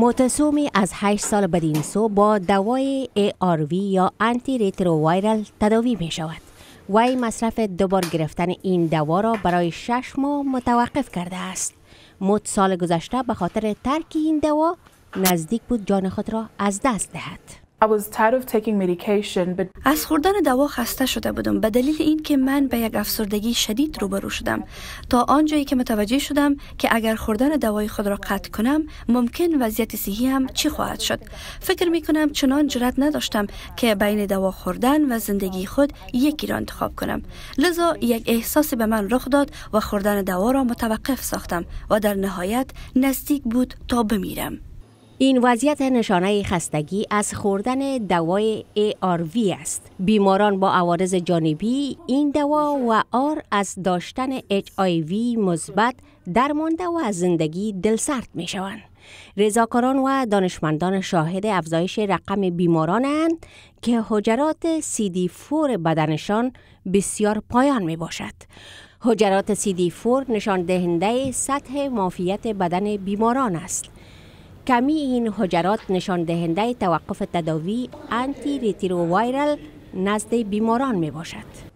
متسومی از 8 سال بدین سو با دوای ARV یا آنتی ریترووایرل تداوی می شود. وی مصرف دوبار گرفتن این دوا را برای شش ماه متوقف کرده است. مت سال گذشته به خاطر ترک این دوا نزدیک بود جان خود را از دست دهد. از خوردن دوا خسته شده بودم. به دلیل اینکه من به یک افسردگی شدید روبرو شدم. تا آنجایی که متوجه شدم که اگر خوردن دوای خود را قطع کنم ممکن وضعیت صحی هم چی خواهد شد. فکر می کنم چنان جرات نداشتم که بین دوا خوردن و زندگی خود یکی را انتخاب کنم. لذا یک احساسی به من رخ داد و خوردن دوا را متوقف ساختم و در نهایت نزدیک بود تا بمیرم. این وضعیت نشانه خستگی از خوردن دوای ARV است. بیماران با عوارض جانبی این دوا و آر از داشتن HIV مثبت درمانده و از زندگی دلسرد می شوند. رضاکاران و دانشمندان شاهد افزایش رقم بیمارانند که حجرات CD4 بدنشان بسیار پایان می باشد. حجرات CD4 نشان دهنده سطح مافیت بدن بیماران است. کمی این حجرات نشان دهنده توقف تداوی انتی ریترووایرل نزد بیماران می باشد.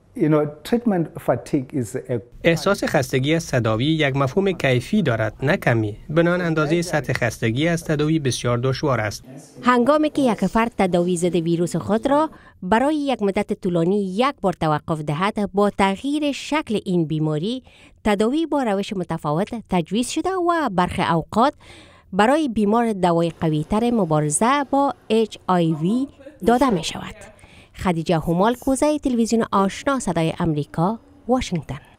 احساس خستگی از تداوی یک مفهوم کیفی دارد نه کمی بنان اندازه سطح خستگی از تداوی بسیار دشوار است هنگامی که یک فرد تداوی ضد ویروس خود را برای یک مدت طولانی یک بار توقف دهد با تغییر شکل این بیماری تداوی با روش متفاوت تجویز شده و برخی اوقات برای بیمار دوای قویتر مبارزه با HIV داده می شود. خدیجه همال کوزه تلویزیون آشنا صدای امریکا واشنگتن